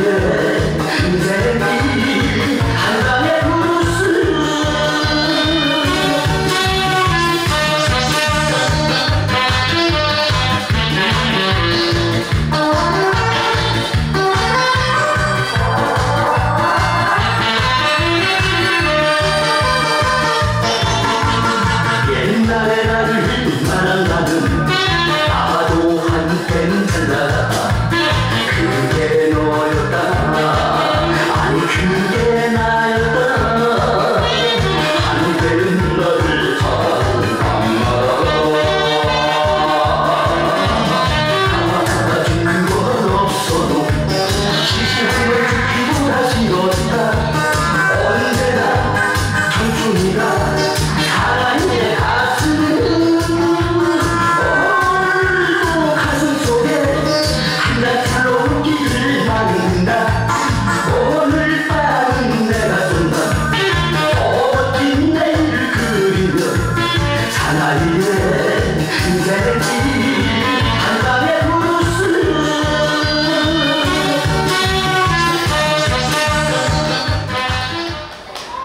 네.